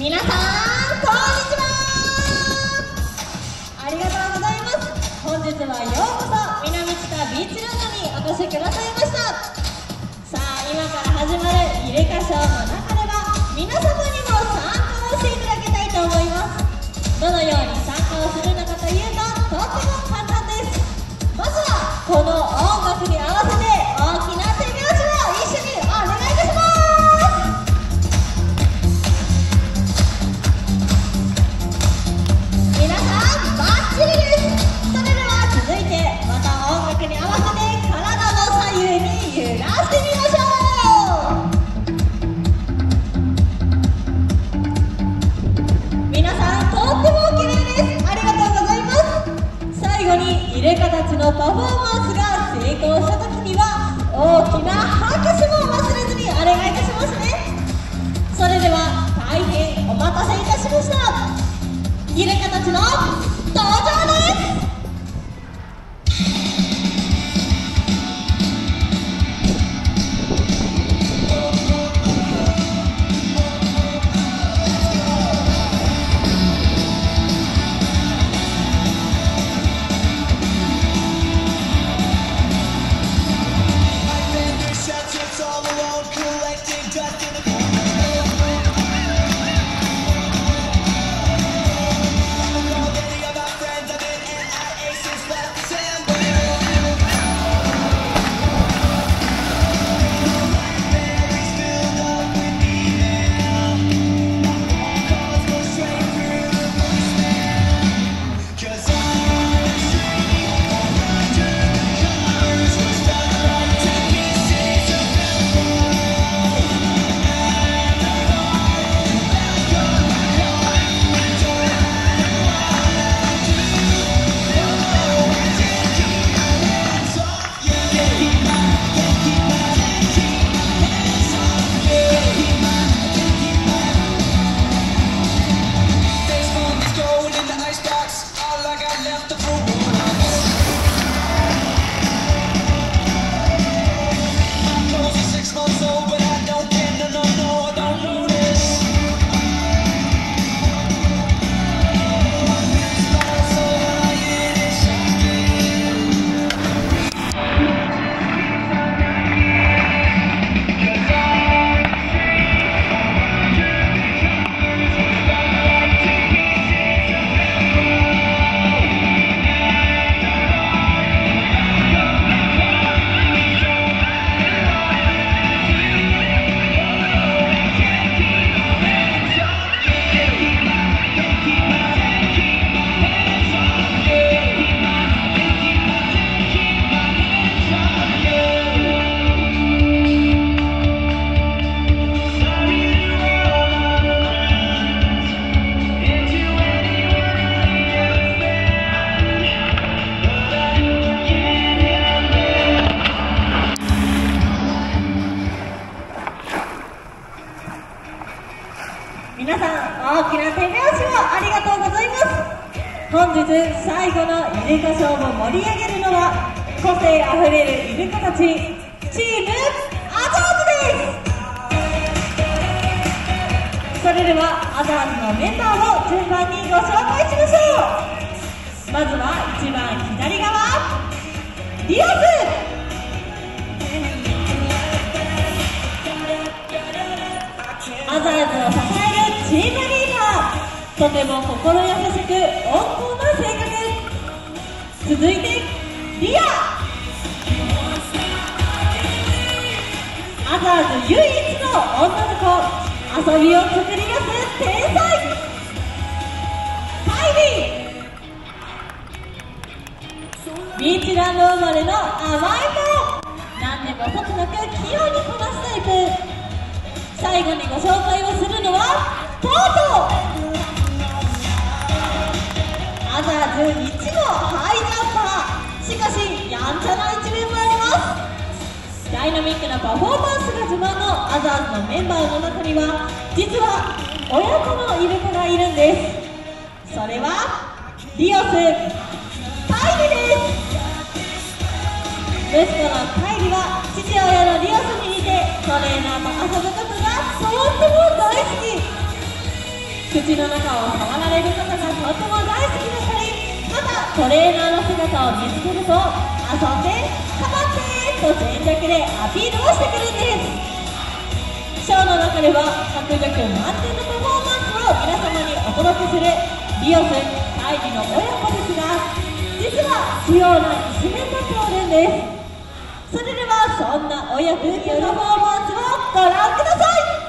皆さんこんにちは。ありがとうございます本日は。ようこそ南知多ビーチランドにお越しくださいましたさあ今から始まるイルカショーの中では。皆様にも参加をしていただきたいと思いますどのように参加をするのかというととっても簡単ですまずは。この音楽に合わせてパフォーマンスが成功した時には大きな拍手も忘れずにお願いいたしますね。それでは大変お待たせいたしました。イルカたちの登場です。最後のイルカショーを盛り上げるのは個性あふれるイルカたちチームアザーズです。それではアザーズのメンバーを順番にご紹介しましょう。まずは一番左側リオス。アザーズを支えるチームリーダーとても心優しく温厚な性格続いてリア。アザーズ唯一の女の子遊びを作り出す天才カイリービーチランド生まれの甘い子何でもそつなく器用にこなすタイプ。最後にご紹介をするのはトートア1のハイジャンパーしかしやんちゃな一面もありますダイナミックなパフォーマンスが自慢のアザーズのメンバーの中には実は親子のイルカがいるんです。それはリオスカイリです息子のカイリは父親のリオスに似てトレーナーと遊ぶことがとっても大好き口の中を触られることがとても大好きな2人また。トレーナーの姿を見つけると遊んでかまってと全力でアピールをしてくるんですショーの中では迫力満点のパフォーマンスを皆様にお届けするリオス会議の親子ですが実は主要な一面になっておるんです。それではそんな親子のパフォーマンスをご覧ください。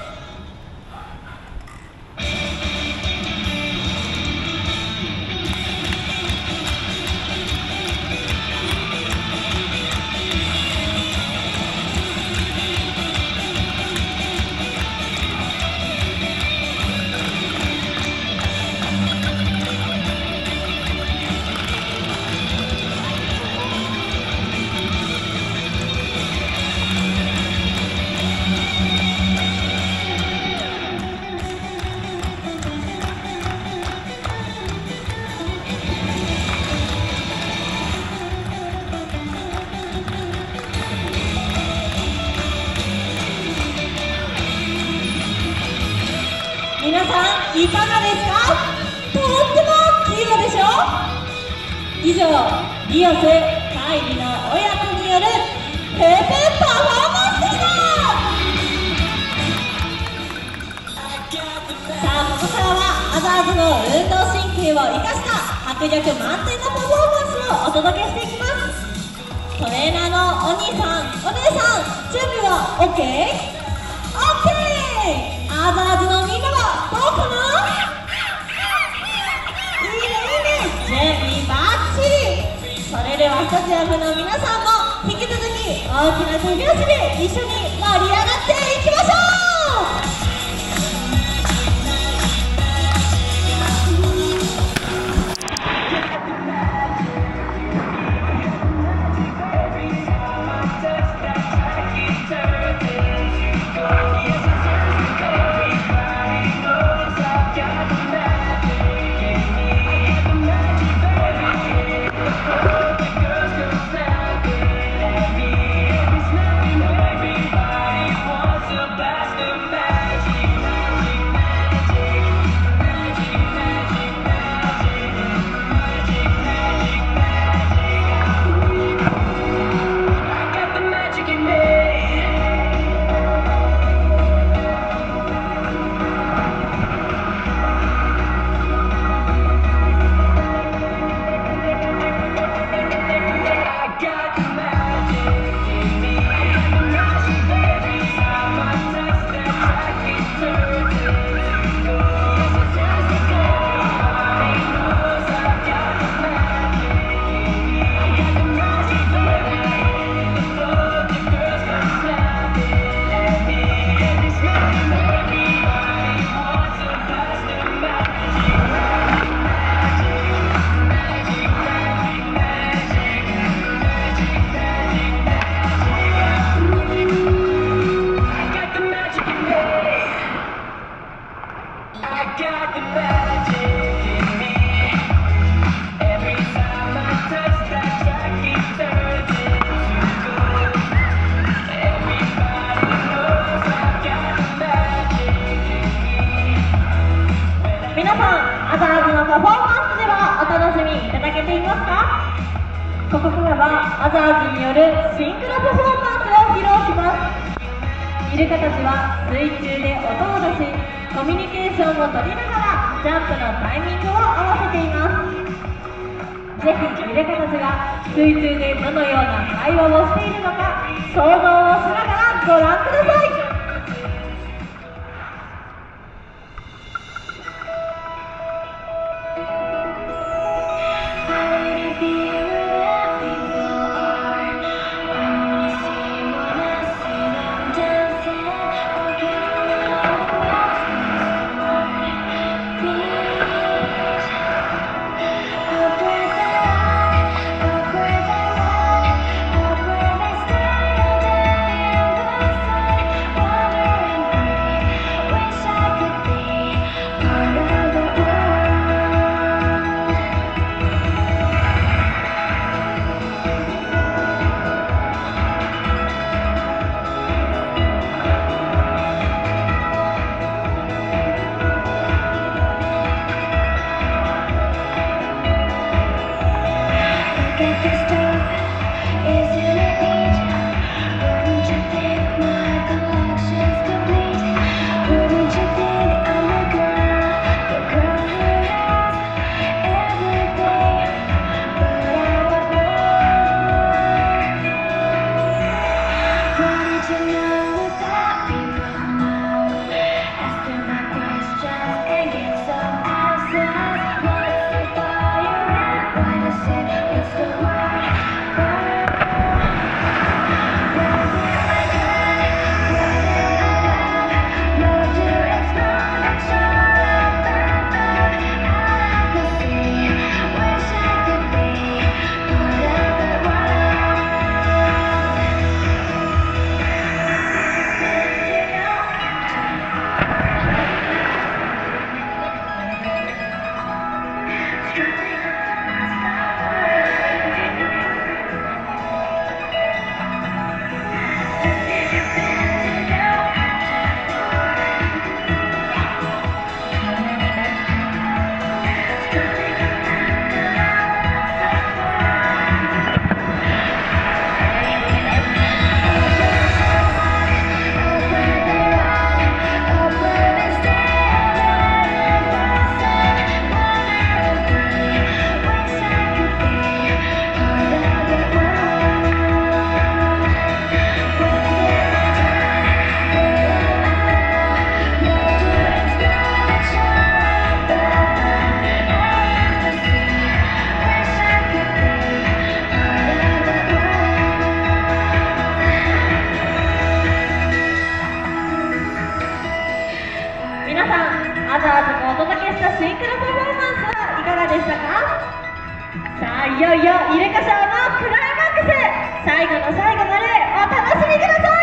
会議の親子によるペーペーパフォーマンスでしたさあここからはアザーズの運動神経を生かした迫力満点のパフォーマンスをお届けしていきますトレーナーのお兄さん。お姉さん。準備は OK?OK! アザーズのそれではスタジアムの皆さんも引き続き大きな手拍子で一緒に盛り上がっていきましょうアザーズによるシンクロパフォーマンスを披露しますイルカたちは水中で音を出しコミュニケーションを取りながらジャンプのタイミングを合わせています。ぜひイルカたちが水中でどのような会話をしているのか想像をしながらご覧ください。いよいよイルカショーのクライマックス。最後の最後までお楽しみください。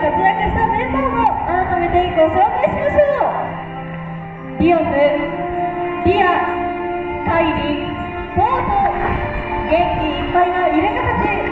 活躍したメンバーも改めてご紹介しましょう。ディオムリアカイリポート元気いっぱいのイルカたち。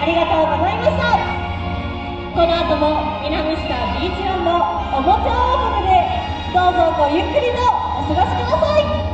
ありがとうございました。この後も南下ビーチランドおもちゃ王国でどうぞごゆっくりとお過ごしください。